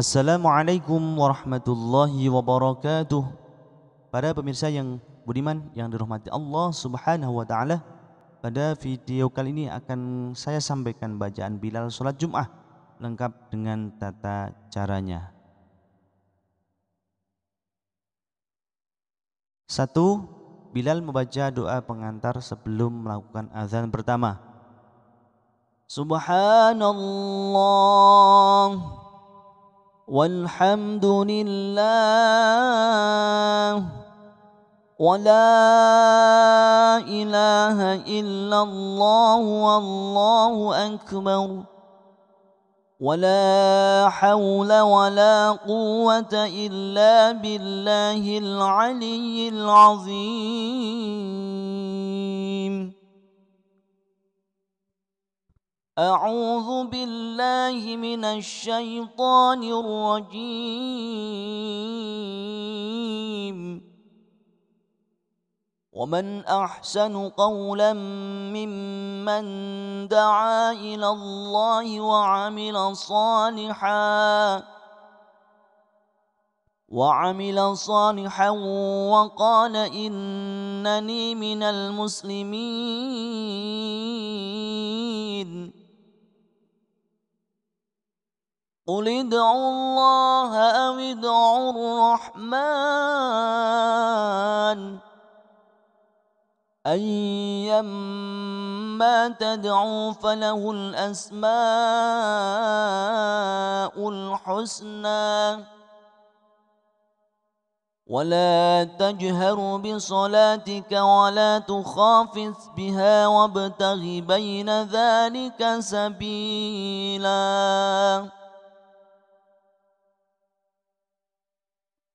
Assalamualaikum warahmatullahi wabarakatuh. Para pemirsa yang budiman yang dirahmati Allah Subhanahu wa taala, pada video kali ini akan saya sampaikan bacaan Bilal salat Jumat lengkap dengan tata caranya. Satu, Bilal membaca doa pengantar sebelum melakukan azan pertama. Subhanallah والحمد لله ولا إله إلا الله والله أكبر ولا حول ولا قوة إلا بالله العلي العظيم أعوذ بالله من الشيطان الرجيم. ومن أحسن قولا ممن دعا إلى الله وعمل صالحا وعمل صالحا وقال إنني من المسلمين. قل ادعوا الله أو ادعوا الرحمن أيما تدعوا فله الأسماء الحسنى ولا تجهر بصلاتك ولا تخافت بها وابتغ بين ذلك سبيلاً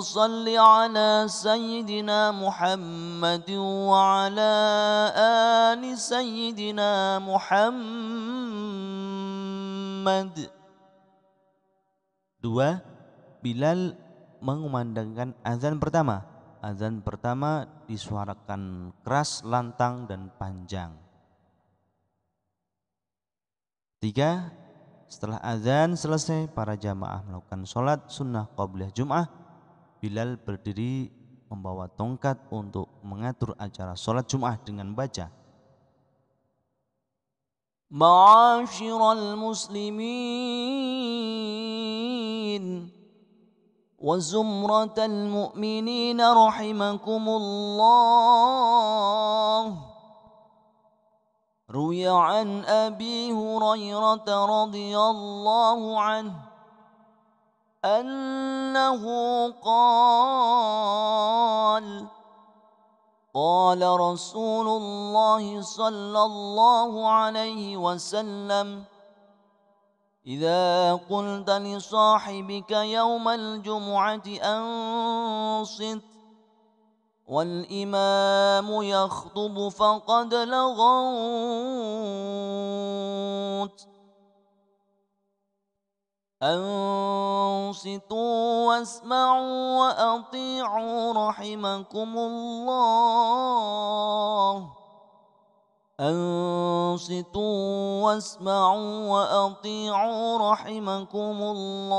صل على سيدنا محمد وعلى آل سيدنا محمد Dua, Bilal mengumandangkan azan pertama. Azan pertama disuarakan keras, lantang, dan panjang. Tiga, setelah azan selesai, para jamaah melakukan sholat sunnah qabliyah Jum'ah. Bilal berdiri membawa tongkat untuk mengatur acara sholat Jum'ah dengan baca. Ma'asyiral muslimin wa zumratal mu'minin rahimakumullah. Ruya an Abi Hurairah radhiyallahu anhu. أنه قال قال رسول الله صلى الله عليه وسلم إذا قلت لصاحبك يوم الجمعة أنصت والإمام يخطب فقد لغوت. أنصتوا واسمعوا وأطيعوا رحمكم الله. أنصتوا واسمعوا وأطيعوا رحمكم الله.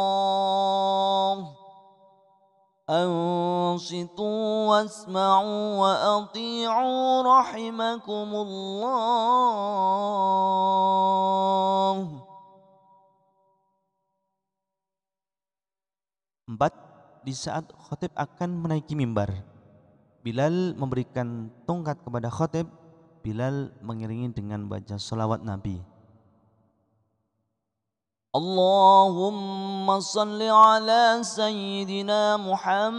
أنصتوا واسمعوا وأطيعوا رحمكم الله. di saat khotib akan menaiki mimbar. Bilal memberikan tongkat kepada khotib, Bilal mengiringi dengan baca salawat Nabi. Allahumma salli ala Sayyidina Muhammad.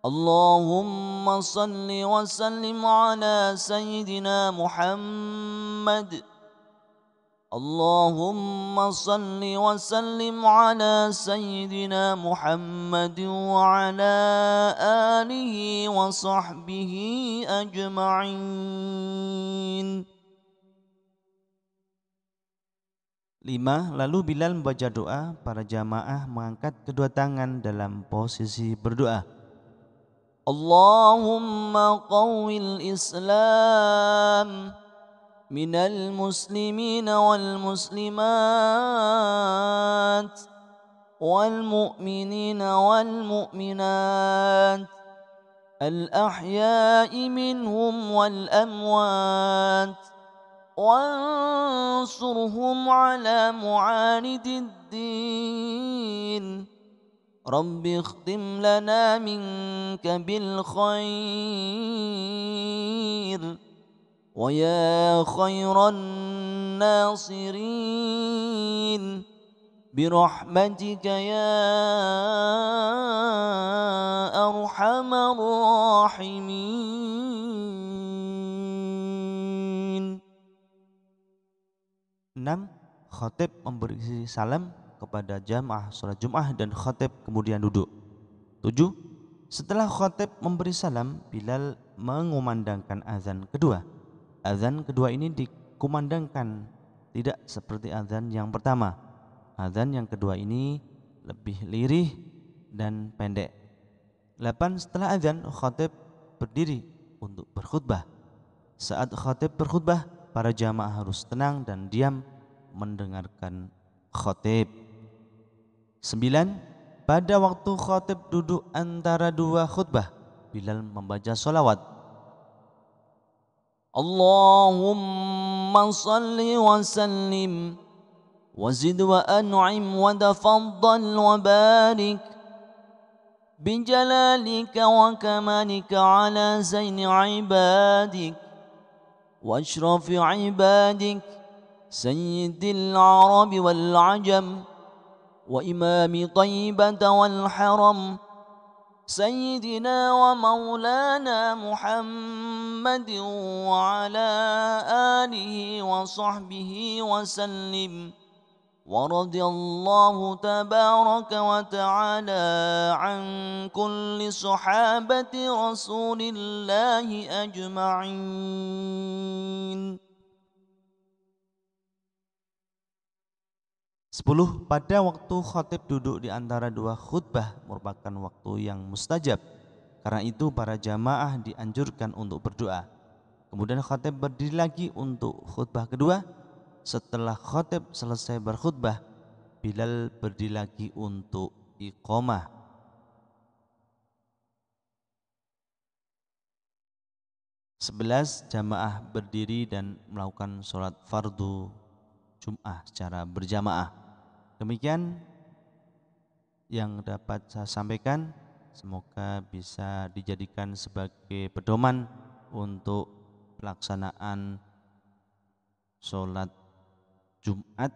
Allahumma salli wa sallim ala Sayyidina Muhammad. اللهم صل وسلم على سيدنا محمد وعلى آله وصحبه أجمعين Lima, lalu Bilal membaca doa, para jamaah mengangkat kedua tangan dalam posisi berdoa. Allahumma qawil Islam من المسلمين والمسلمات والمؤمنين والمؤمنات الأحياء منهم والأموات وانصرهم على معاند الدين رب اختم لنا منك بالخير ويا خير الناصرين برحمتك يا أرحم الراحمين 6. Khatib memberi salam kepada jamaah sholat Jum'ah dan khatib kemudian duduk. 7. Setelah khatib memberi salam, Bilal mengumandangkan azan kedua azan kedua ini dikumandangkan tidak seperti azan yang pertama. Azan yang kedua ini lebih lirih dan pendek. 8. Setelah azan, khatib berdiri untuk berkhutbah. Saat khatib berkhutbah, para jamaah harus tenang dan diam mendengarkan khatib. 9. Pada waktu khatib duduk antara dua khutbah, Bilal membaca solawat اللهم صل وسلم وزد وأنعم وتفضل وبارك بجلالك وكمالك على زين عبادك وأشرف عبادك سيد العرب والعجم وإمام طيبة والحرم سيدنا ومولانا محمد وعلى آله وصحبه وسلم. ورضي الله تبارك وتعالى عن كل صحابة رسول الله أجمعين. Sepuluh, pada waktu khatib duduk di antara dua khutbah merupakan waktu yang mustajab. Karena itu para jamaah dianjurkan untuk berdoa. Kemudian khatib berdiri lagi untuk khutbah kedua. Setelah khatib selesai berkhutbah, Bilal berdiri lagi untuk iqamah. Sebelas jamaah berdiri dan melakukan sholat fardu Jum'ah secara berjamaah. Demikian yang dapat saya sampaikan. Semoga bisa dijadikan sebagai pedoman untuk pelaksanaan sholat Jumat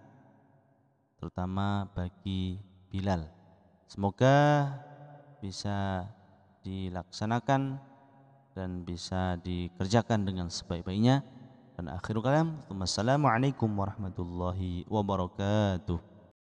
terutama bagi Bilal. Semoga bisa dilaksanakan dan bisa dikerjakan dengan sebaik-baiknya. Dan akhirul kalam, Assalamualaikum warahmatullahi wabarakatuh.